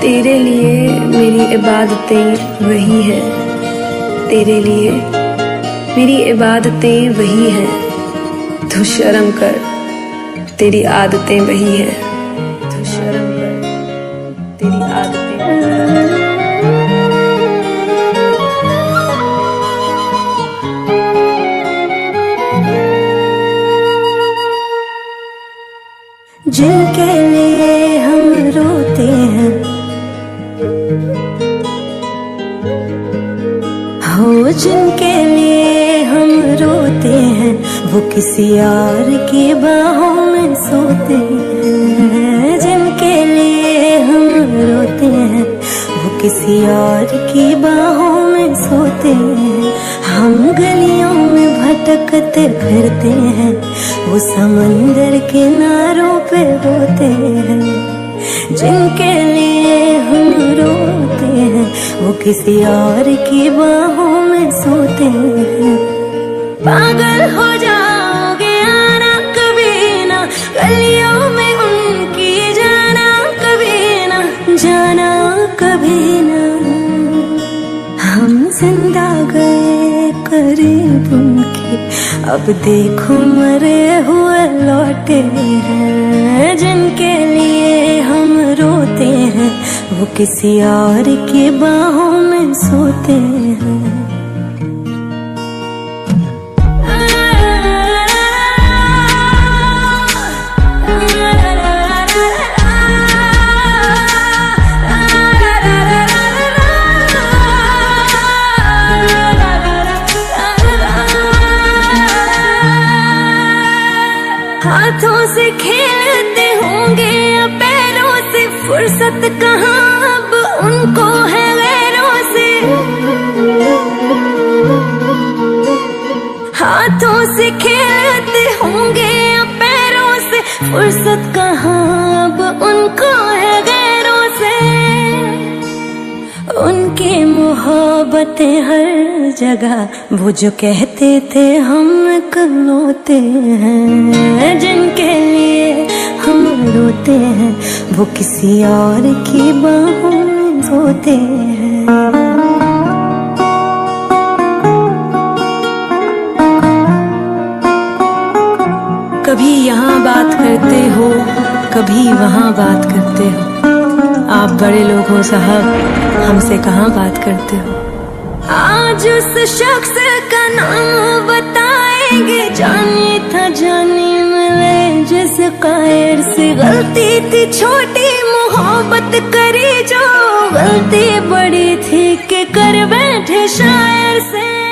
तेरे लिए मेरी इबादतें वही है। तेरे लिए मेरी इबादतें वही हैं। तू शर्म कर, तेरी आदतें वही हैं। तू शर्म कर, तेरी आदतें जिनके जिनके लिए हम रोते हैं, वो किसी और की बाहों में सोते हैं। जिनके लिए हम रोते हैं, वो किसी और की बाहों में सोते हैं। हम गलियों में भटकते फिरते हैं, वो समंदर किनारों पे रोते हैं। जिनके लिए हम रोते हैं, वो किसी और की बाहों सोते हैं। पागल हो जाओगे आना कभी ना। गलियों में उनकी जाना कभी ना। जाना कभी ना। हम ज़िंदा गए करीब उनके। अब देखो मरे हुए लौटे हैं। जिनके लिए हम रोते हैं, वो किसी और की बाहों में सोते हैं। हाथों से खेलते होंगे या पैरों से। फुर्सत कहाँ अब उनको है गैरों से। हाथों से खेलते होंगे या पैरों से। फुर्सत कहाँ अब उनको है गैरों से। उनकी मोहब्बतें हर जगह, वो जो कहते थे, हम कलोते हैं। वो किसी और की बाहों में सोते हैं। कभी यहाँ बात करते हो, कभी वहाँ बात करते हो। आप बड़े लोग हो साहब, हमसे कहाँ बात करते हो? आज उस शख्स का नाम बताएँगे, जाने था जाने मिले। जिस कायर से गलती थी, छोटी मोहब्बत करी जो गलती बड़ी थी के कर बैठे शायर से।